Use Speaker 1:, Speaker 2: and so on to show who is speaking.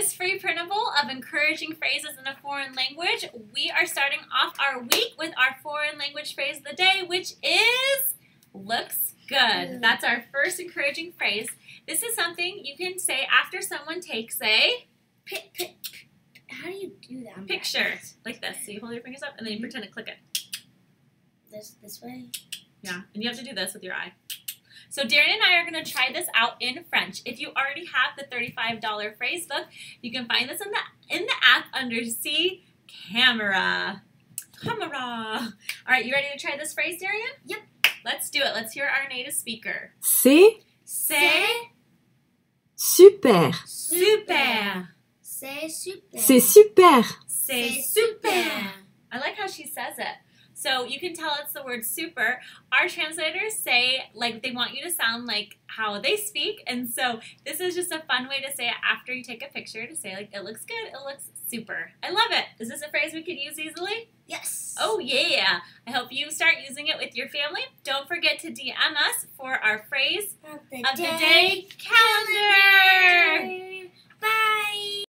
Speaker 1: this free printable of encouraging phrases in a foreign language, we are starting off our week with our foreign language phrase of the day, which is looks good. Mm. That's our first encouraging phrase. This is something you can say after someone takes a
Speaker 2: Pick, pick. How do you do that? I'm
Speaker 1: picture like this. So you hold your fingers up and then you mm-hmm. pretend to click it.
Speaker 2: This this way.
Speaker 1: Yeah, and you have to do this with your eye. So Darian and I are going to try this out in French. If you already have the $35 phrase book, you can find this in the in the app under See Camera. Camera. All right, you ready to try this phrase, Darian?
Speaker 2: Yep.
Speaker 1: Let's do it. Let's hear our native speaker.
Speaker 3: C'est
Speaker 1: C'est
Speaker 3: super.
Speaker 1: super.
Speaker 2: C'est super.
Speaker 3: C'est super.
Speaker 1: C'est super. I like how she says it. So you can tell it's the word super. Our translators say like they want you to sound like how they speak, and so this is just a fun way to say it after you take a picture to say like it looks good, it looks super. I love it. Is this a phrase we could use easily?
Speaker 2: Yes.
Speaker 1: Oh yeah! I hope you start using it with your family. Don't forget to DM us for our phrase
Speaker 2: Of the
Speaker 1: of the day calendar.